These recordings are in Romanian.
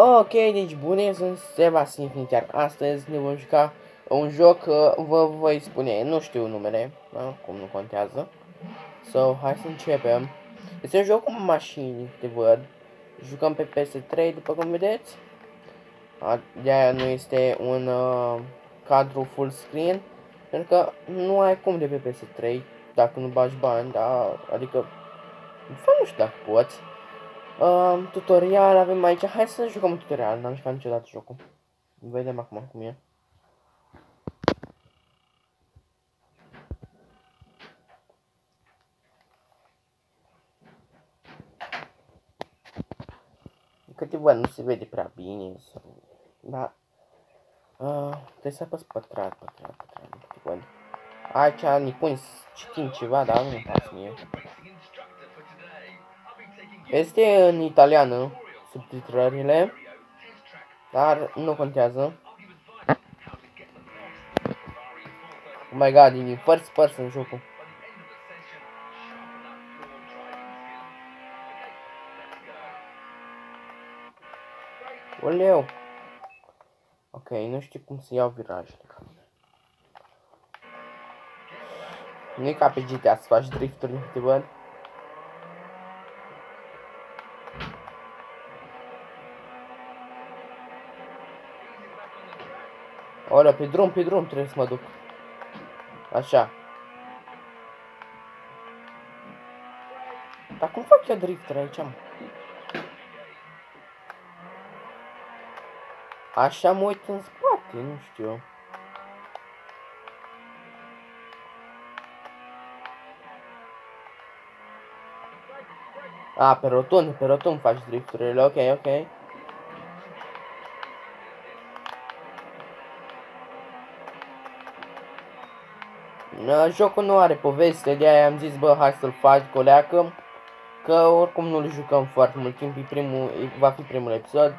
Ok, deci bune, sunt Sebastian Infinitiar. Astăzi ne vom juca un joc, uh, vă voi spune, nu știu numele, da? cum nu contează. So, hai să începem. Este un joc cu mașini, te văd. Jucăm pe PS3, după cum vedeți. De-aia nu este un uh, cadru full screen. Pentru că nu ai cum de pe PS3, dacă nu bagi bani, da? Adică, nu știu dacă poți. Um, tutorial avem aici. Hai să jucăm un tutorial. N-am jucat niciodată jocul. Vedem acum cum e. Câteva nu se vede prea bine sau... Da. Uh, trebuie să apăs pătrat, pătrat, pătrat. Câteva. Aici ne pun citim ceva, dar nu-mi pasă mie. Este în italiană subtitrările, dar nu contează. Oh my god, e first person jocul. Oleu! Ok, nu știu cum să iau virajele. Nu e ca pe GTA să faci drifturi, te văd. Olea, pe drum, pe drum trebuie să mă duc. Așa. Dar cum fac eu drifter aici, mă? Așa mă uit în spate, nu știu. A, pe rotund, pe rotund faci drifturile, ok, ok. Jocul nu are poveste, de aia am zis, bă, hai să-l faci, coleacă. Că oricum nu-l jucăm foarte mult timp, e primul, va fi primul episod.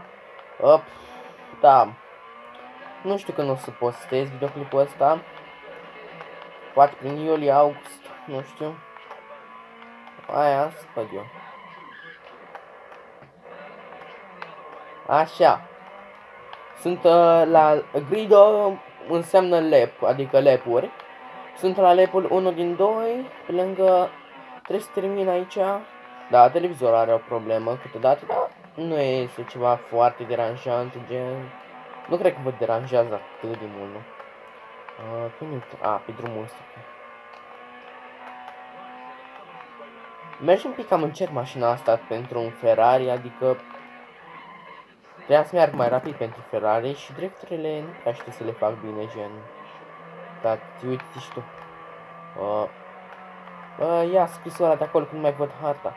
Up, da. Nu știu când o să postez videoclipul ăsta. Poate prin iulie, august, nu știu. Aia spăd eu. Așa. Sunt uh, la grido înseamnă lep, adică lepuri. Sunt la lepul 1 din 2, pe lângă trebuie să termin aici. Da, televizorul are o problemă câteodată, dar nu este ceva foarte deranjant, gen... Nu cred că vă deranjează atât de mult, nu? Uh, când A, pe drumul ăsta. Mergi un pic cam încet mașina asta pentru un Ferrari, adică Trebuia să merg mai rapid pentru Ferrari și drepturile nu prea știu să le fac bine, gen... Dar uite și tu. Uh, uh, ia scrisul de acolo, că nu mai văd harta.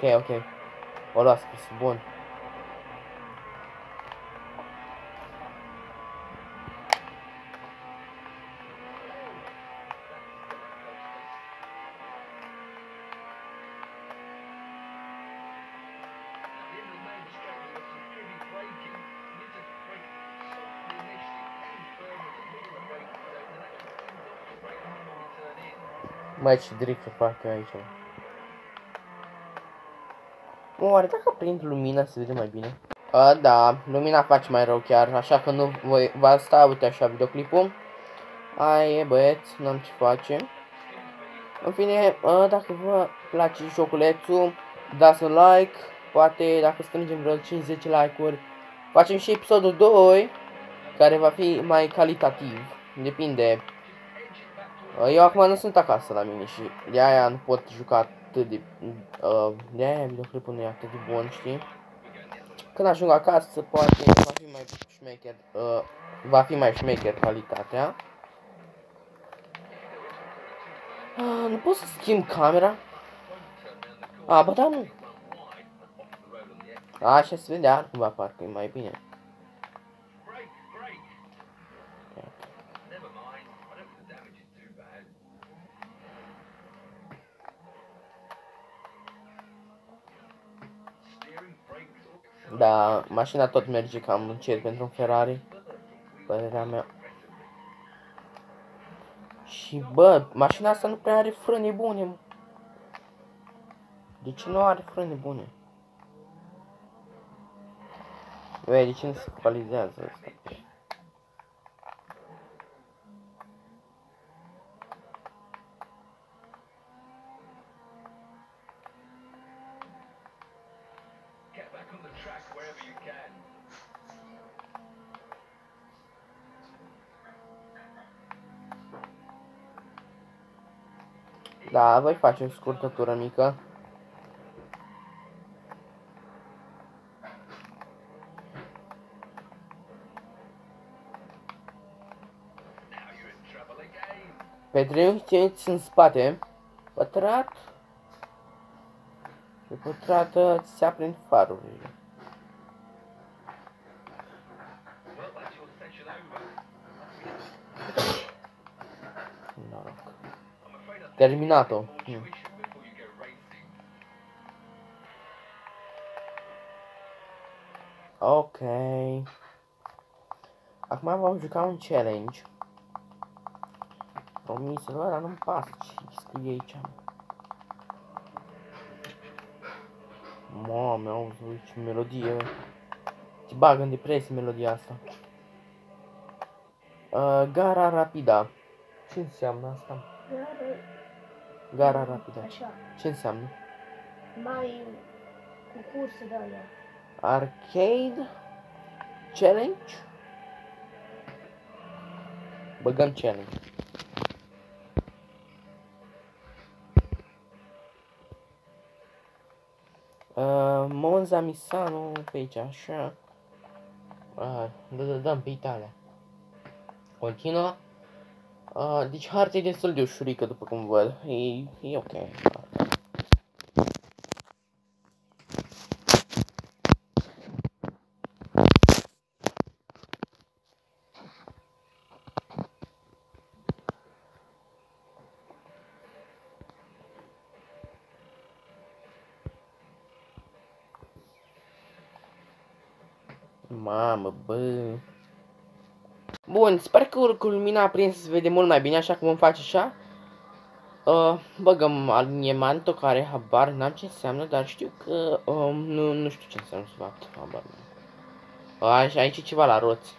Ok, ok. O lua scris, bun. Mai ce drift fac eu aici. Oare dacă prind lumina se vede mai bine? A, da, lumina face mai rău chiar, așa că nu voi, va sta, uite așa, videoclipul. Aie, băieți, n-am ce face. În fine, a, dacă vă place joculețul, dați un like, poate dacă strângem vreo 50 like-uri, facem și episodul 2, care va fi mai calitativ, depinde eu acum nu sunt acasă la mine și de aia nu pot juca atât de... Uh, de aia videoclipul nu e atât de bun, știi? Când ajung acasă, poate va fi mai șmecher, uh, va fi mai șmecher calitatea. Uh, nu pot să schimb camera? A, bă, da, nu. Așa se vedea, cumva parcă e mai bine. Da, mașina tot merge cam încet pentru un Ferrari. Părerea mea. Și bă, mașina asta nu prea are frâne bune. De ce nu are frâne bune? Băi, de ce nu se focalizează asta? Da, voi face o scurtătură mică. Now you're in trouble again. Pe triunghiți în spate, pătrat și pătrată ți se aprind farurile. Terminato. more Hmm. tuition before you go racing. Ok. Acum vom juca un challenge. Promisul ăla nu-mi pasă ce scrie aici. Mame, auzi, uite ce melodie. Te bagă în depresie melodia asta. Uh, gara rapida. Ce înseamnă asta? Dar, Gara rapida. Așa, Ce înseamnă? mai cu curse de alea. Arcade Challenge? Băgăm challenge. Uh, Monza Misano pe aici, așa. Uh, da, da, dăm pe Italia. Continuă. Uh, deci harta e destul de ușurică după cum văd. E, e ok. Mamă, bă. Bun, sper că cu lumina aprinsă se vede mult mai bine, așa cum îmi face așa. Uh, băgăm aliniemantul care habar n-am ce înseamnă, dar știu că um, nu, nu știu ce înseamnă să fac, habar n-am. Uh, și aici e ceva la roți.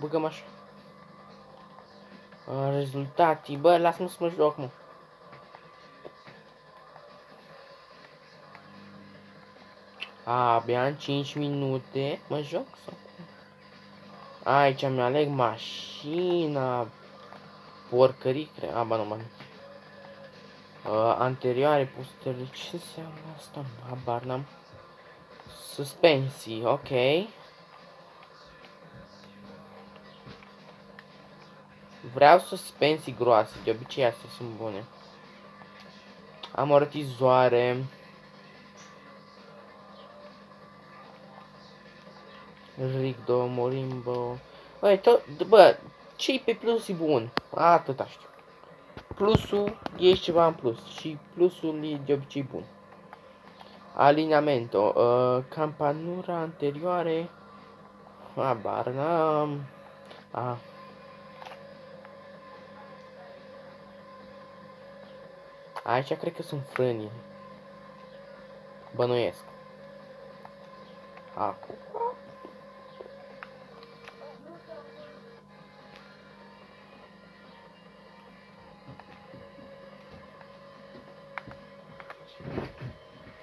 Băgăm așa. Uh, rezultatii, bă, lasă-mă să mă joc, mă. A, abia în 5 minute mă joc sau cum? Aici mi aleg mașina. Porcării, cred. A, ba nu, ba nu. Uh, anterioare, posteri, ce înseamnă asta? Habar n-am. Suspensii, ok. Vreau suspensii groase, de obicei astea sunt bune. Amortizoare. Rigdo, Morimbo. Băi, tot, bă, ce pe plus e bun? Atâta știu. Plusul e ceva în plus și plusul e de obicei bun. Alineamento, uh, campanura anterioare. Habar n-am. A. Aici cred că sunt frânii. Bănuiesc. Acum.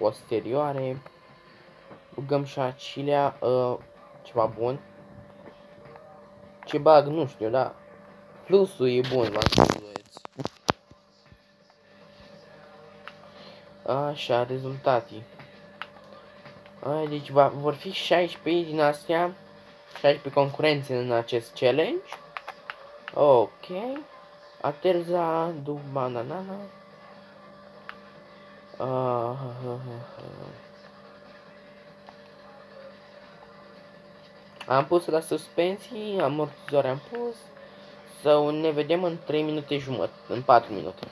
Posterioare. Băgăm și acelea, uh, ceva bun. Ce bag, nu știu, da. Plusul e bun, v-am spus băieți. Așa, rezultatii. A, deci va, vor fi 16 din astea, 16 concurențe în acest challenge. Ok. Aterza du bananana. Ah, Am pus la suspensii, amortizoare am pus. Să ne vedem în 3 minute jumătate, în 4 minute.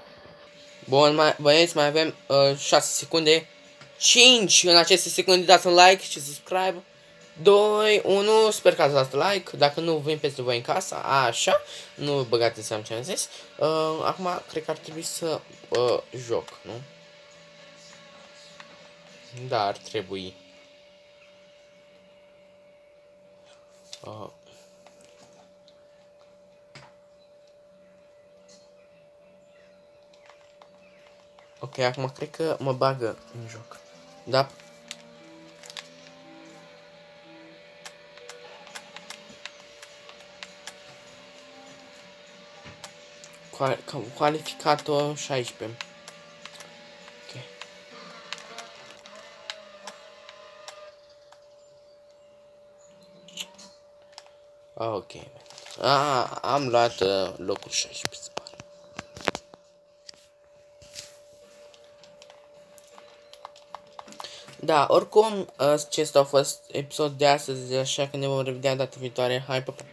Bun, mai, băieți, mai avem uh, 6 secunde. 5 în aceste secunde, dați un like și subscribe. 2, 1, sper că ați dat like, dacă nu vin peste voi în casa, așa, nu băgați în seamă ce am zis. Uh, acum, cred că ar trebui să uh, joc, nu? Da, ar trebui. Uh. Ok, acum cred că mă bagă în joc. Da? Qua- ca- Calificatul 16. Ok. Ah, am luat uh, locul 16, se pare. Da, oricum, acesta a fost episodul de astăzi, așa că ne vom revedea data viitoare. Hai, pa, pa!